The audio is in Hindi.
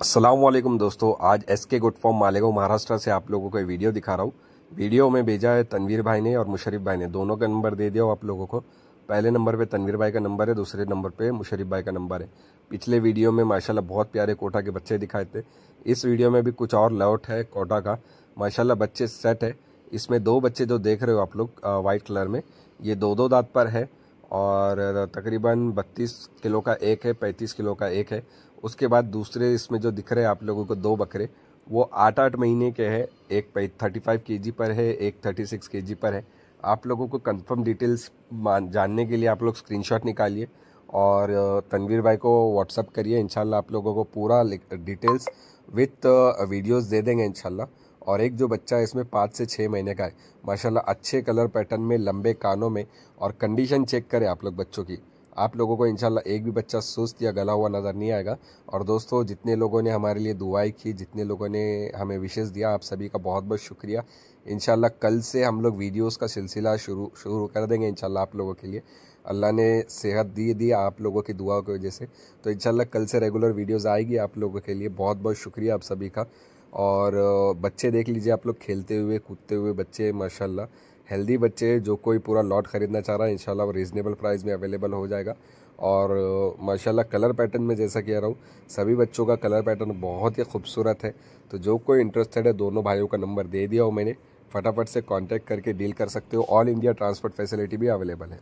असलम दोस्तों, आज एस के गुड फॉर्म मालेगांव महाराष्ट्र से आप लोगों को वीडियो दिखा रहा हूँ। वीडियो में भेजा है तनवीर भाई ने और मुशरफ भाई ने। दोनों का नंबर दे दिया आप लोगों को। पहले नंबर पे तनवीर भाई का नंबर है, दूसरे नंबर पे मुशरफ भाई का नंबर है। पिछले वीडियो में माशाल्लाह बहुत प्यारे कोटा के बच्चे दिखाए थे। इस वीडियो में भी कुछ और लौट है कोटा का। माशाला बच्चे सेट है। इसमें दो बच्चे जो देख रहे हो आप लोग वाइट कलर में, ये दो दो दाँत पर है। और तकरीबन बत्तीस किलो का एक है, पैंतीस किलो का एक है। उसके बाद दूसरे इसमें जो दिख रहे हैं आप लोगों को, दो बकरे, वो आठ आठ महीने के हैं। एक थर्टी फाइव के जी पर है, एक थर्टी सिक्स के जी पर है। आप लोगों को कंफर्म डिटेल्स जानने के लिए आप लोग स्क्रीनशॉट निकालिए और तनवीर भाई को व्हाट्सअप करिए। इंशाल्लाह आप लोगों को पूरा डिटेल्स विथ वीडियोस दे देंगे इंशाल्लाह। और एक जो बच्चा है, इसमें पाँच से छः महीने का है। माशाल्लाह, अच्छे कलर पैटर्न में, लंबे कानों में और कंडीशन चेक करें आप लोग बच्चों की। आप लोगों को इंशाल्लाह एक भी बच्चा सुस्त या गला हुआ नज़र नहीं आएगा। और दोस्तों, जितने लोगों ने हमारे लिए दुआई की, जितने लोगों ने हमें विशेष दिया, आप सभी का बहुत बहुत शुक्रिया। इंशाल्लाह कल से हम लोग वीडियोस का सिलसिला शुरू शुरू कर देंगे इंशाल्लाह आप लोगों के लिए। अल्लाह ने सेहत दी दी आप लोगों की दुआ की वजह से। तो इंशाल्लाह कल से रेगुलर वीडियोज़ आएगी आप लोगों के लिए। बहुत बहुत शुक्रिया आप सभी का। और बच्चे देख लीजिए आप लोग खेलते हुए, कूदते हुए बच्चे, माशाल्लाह। हेल्दी बच्चे जो कोई पूरा लॉट ख़रीदना चाह रहा है, इंशाल्लाह वो रीज़नेबल प्राइस में अवेलेबल हो जाएगा। और माशाल्लाह कलर पैटर्न में जैसा कह रहा हूँ, सभी बच्चों का कलर पैटर्न बहुत ही खूबसूरत है। तो जो कोई इंटरेस्टेड है, दोनों भाइयों का नंबर दे दिया हो मैंने, फटाफट से कांटेक्ट करके डील कर सकते हो। ऑल इंडिया ट्रांसपोर्ट फैसिलिटी भी अवेलेबल है।